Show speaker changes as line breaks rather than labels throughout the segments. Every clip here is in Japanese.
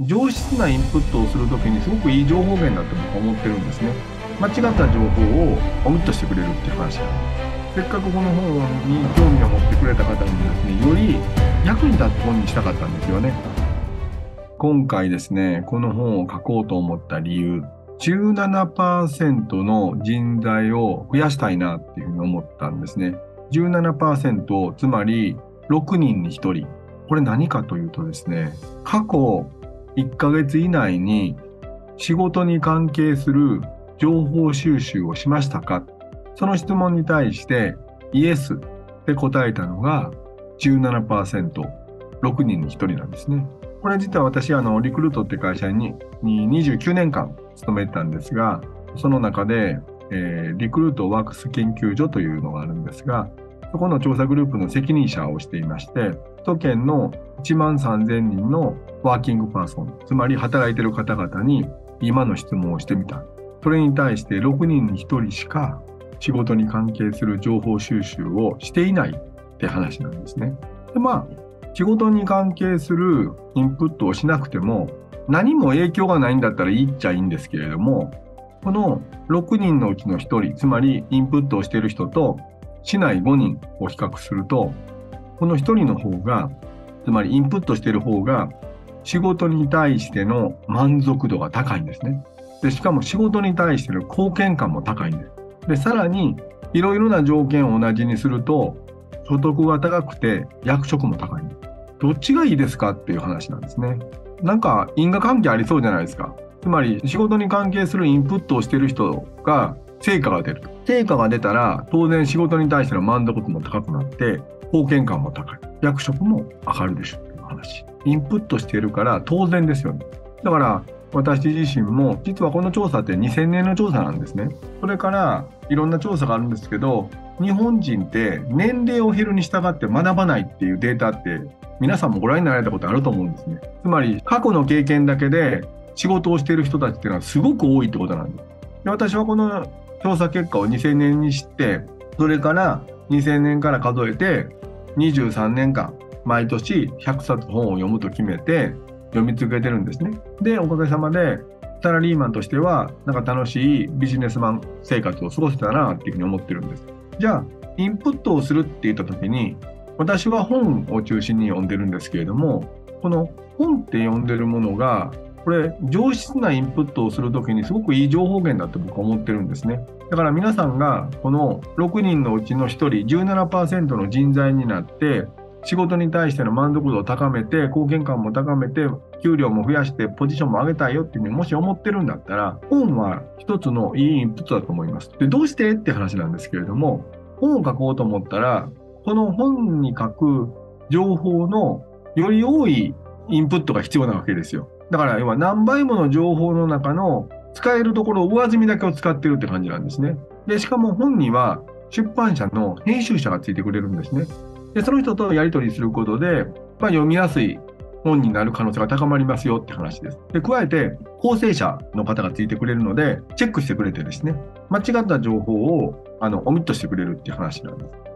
上質なインプットをするときにすごくいい情報源だと僕は思ってるんですね。間違った情報をオミットしてくれるっていう話せっかくこの本に興味を持ってくれた方にですね、より役に立つ本にしたかったんですよね。今回ですね、この本を書こうと思った理由、17%の人材を増やしたいなっていうふうに思ったんですね。17%、つまり6人に1人。これ何かというとですね、過去1ヶ月以内に仕事に関係する情報収集をしましたか？その質問に対してイエスって答えたのが17%、6人に1人なんですね。これ実は私、あの、リクルートって会社にに29年間勤めてたんですが、その中で、えー、リクルートワークス研究所というのがあるんですが、そこの調査グループの責任者をしていまして、都県の1万3000人のワーキングパーソン、つまり働いている方々に今の質問をしてみた。それに対して6人に1人しか仕事に関係する情報収集をしていないって話なんですね。でまあ仕事に関係するインプットをしなくても何も影響がないんだったらいいっちゃいいんですけれどもこの6人のうちの1人つまりインプットをしている人としない5人を比較するとこの1人の方がつまりインプットしている方が仕事に対しての満足度が高いんですね。でしかも仕事に対しての貢献感も高いんです。で、さらに、いろいろな条件を同じにすると、所得が高くて役職も高い。どっちがいいですかっていう話なんですね。なんか因果関係ありそうじゃないですか。つまり仕事に関係するインプットをしている人が成果が出る。成果が出たら当然仕事に対しての満足度も高くなって貢献感も高い。役職も上がるでしょっていう話。インプットしているから当然ですよね。だから私自身も実はこの調査って2000年の調査なんですね。それからいろんな調査があるんですけど日本人って年齢を減るに従って学ばないっていうデータって皆さんもご覧になられたことあると思うんですね。つまり過去の経験だけで仕事をしている人たちっていうのはすごく多いってことなんです。で私はこの調査結果を2000年に知ってそれから2000年から数えて23年間毎年100冊本を読むと決めて読み続けてるんですね。で、おかげさまで、サラリーマンとしては、なんか楽しいビジネスマン生活を過ごせたなっていうふうに思ってるんです。じゃあ、インプットをするって言った時に、私は本を中心に読んでるんですけれども、この本って読んでるものが、これ、上質なインプットをするときにすごくいい情報源だと僕は思ってるんですね。だから皆さんがこの6人のうちの1人、17%の人材になって、仕事に対しての満足度を高めて、貢献感も高めて、給料も増やして、ポジションも上げたいよっていうふうにもし思ってるんだったら、本は一つのいいインプットだと思います。で、どうしてって話なんですけれども、本を書こうと思ったら、この本に書く情報のより多いインプットが必要なわけですよ。だから、要は何倍もの情報の中の使えるところ、上積みだけを使ってるって感じなんですね。で、しかも本には出版社の編集者がついてくれるんですね。で、その人とやり取りすることで、まあ、読みやすい本になる可能性が高まりますよって話です。で、加えて、構成者の方がついてくれるので、チェックしてくれてですね、間違った情報をあのオミットしてくれるっていう話なんです。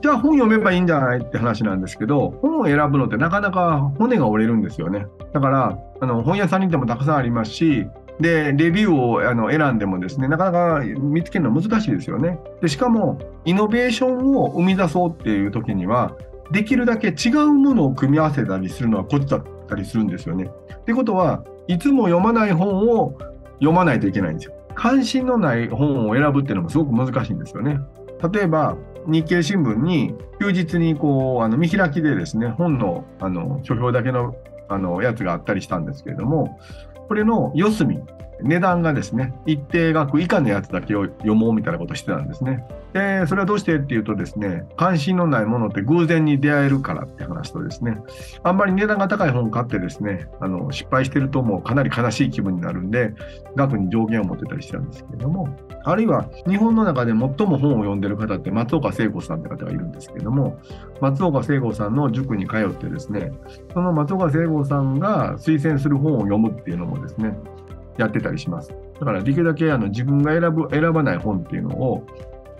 じゃあ本読めばいいんじゃないって話なんですけど、本を選ぶのってなかなか骨が折れるんですよね。だから、あの本屋さんに行ってもたくさんありますし、で、レビューをあの選んでもですね、なかなか見つけるの難しいですよね。で、しかも、イノベーションを生み出そうっていう時には、できるだけ違うものを組み合わせたりするのはこっちだったりするんですよね。ってことは、いつも読まない本を読まないといけないんですよ。関心のない本を選ぶっていうのもすごく難しいんですよね。例えば、日経新聞に休日にこうあの見開きでですね本のあの書評だけのあのやつがあったりしたんですけれどもこれの四隅、値段がですね、一定額以下のやつだけを読もうみたいなことをしてたんですね。で、それはどうしてっていうとですね、関心のないものって偶然に出会えるからって話とですね、あんまり値段が高い本を買ってですね、あの失敗してるともうかなり悲しい気分になるんで、額に上限を持ってたりしてるんですけれども、あるいは日本の中で最も本を読んでる方って松岡聖子さんって方がいるんですけれども、松岡聖子さんの塾に通ってですね、その松岡聖子さんが推薦する本を読むっていうのもですね、やってたりします。だからできるだけあの自分が選ぶ選ばない本っていうのを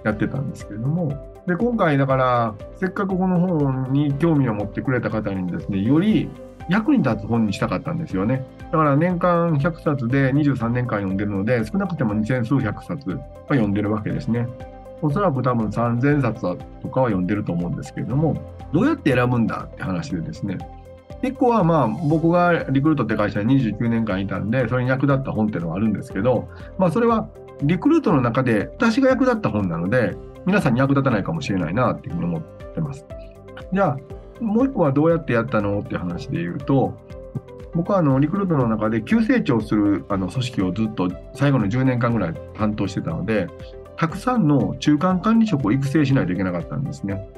やってたんですけれども、で今回だからせっかくこの本に興味を持ってくれた方にですねより役に立つ本にしたかったんですよね。だから年間100冊で23年間読んでるので少なくても2000数百冊は読んでるわけですね。おそらく多分3000冊とかは読んでると思うんですけれどもどうやって選ぶんだって話でですね1個はまあ僕がリクルートって会社に29年間いたんでそれに役立った本っていうのはあるんですけどまあそれはリクルートの中で私が役立った本なので皆さんに役立たないかもしれないなっていうふうに思ってます。じゃあもう1個はどうやってやったのっていう話で言うと僕はあのリクルートの中で急成長するあの組織をずっと最後の10年間ぐらい担当してたのでたくさんの中間管理職を育成しないといけなかったんですね。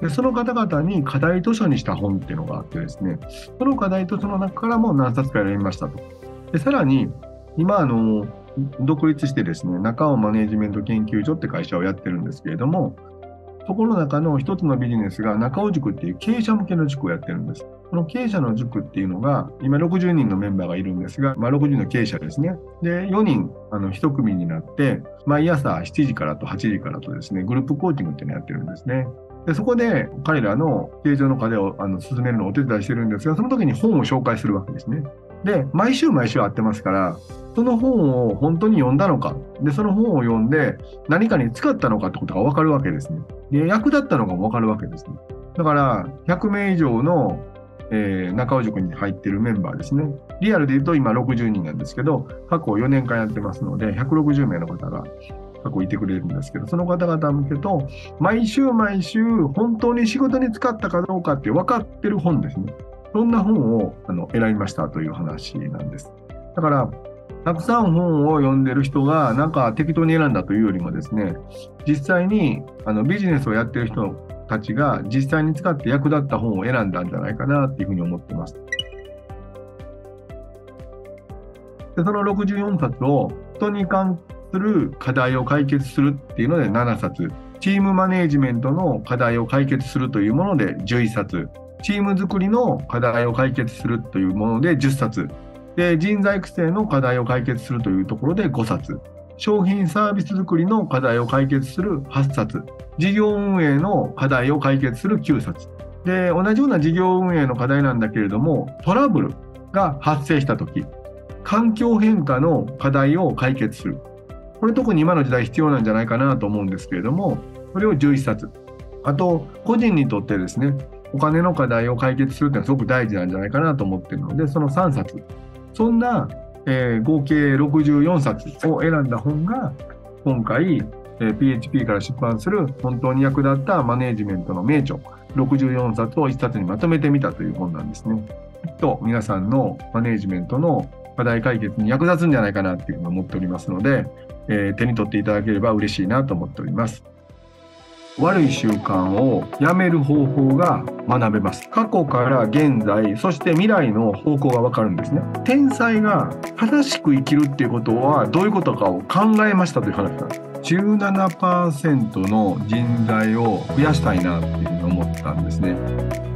でその方々に課題図書にした本っていうのがあってですね、その課題図書の中からも何冊か選びましたと。でさらに、今あの、独立してですね、中尾マネジメント研究所って会社をやってるんですけれども、そこの中の一つのビジネスが中尾塾っていう経営者向けの塾をやってるんです。この経営者の塾っていうのが、今60人のメンバーがいるんですが、まあ、60人の経営者ですね。で、4人、あの、1組になって、毎朝7時からと8時からとですね、グループコーチングっていうのをやってるんですね。でそこで彼らの経営上の課題をあの進めるのをお手伝いしてるんですが、その時に本を紹介するわけですね。で、毎週毎週会ってますから、その本を本当に読んだのか、で、その本を読んで何かに使ったのかってことが分かるわけですね。で、役立ったのかも分かるわけですね。だから、100名以上の、えー、中尾塾に入ってるメンバーですね。リアルで言うと今60人なんですけど、過去4年間やってますので、160名の方が過去いてくれるんですけど、その方々向けと、毎週毎週、本当に仕事に使ったかどうかって分かってる本ですね。そんな本をあの選びましたという話なんです。だから、たくさん本を読んでる人が、なんか適当に選んだというよりもですね、実際にあのビジネスをやってる人たちが実際に使って役立った本を選んだんじゃないかなっていうふうに思ってます。でその64冊を人に関する課題を解決するっていうので7冊、チームマネージメントの課題を解決するというもので11冊、チーム作りの課題を解決するというもので10冊、で人材育成の課題を解決するというところで5冊、商品サービス作りの課題を解決する8冊、事業運営の課題を解決する9冊。で、同じような事業運営の課題なんだけれども、トラブルが発生したとき、環境変化の課題を解決する。これ特に今の時代必要なんじゃないかなと思うんですけれども、それを11冊。あと、個人にとってですね、お金の課題を解決するっていうのはすごく大事なんじゃないかなと思ってるので、その3冊。そんな、えー、合計64冊を選んだ本が、今回、えー、PHP から出版する本当に役立ったマネージメントの名著、64冊を1冊にまとめてみたという本なんですね。きっと皆さんのマネージメントの課題解決に役立つんじゃないかなっていうふうに思っておりますので、えー、手に取っていただければ嬉しいなと思っております。悪い習慣をやめる方法が学べます。過去から現在、そして未来の方向がわかるんですね。天才が正しく生きるっていうことはどういうことかを考えましたという話なんです。17%の人材を増やしたいなっていうふうに思ったんですね。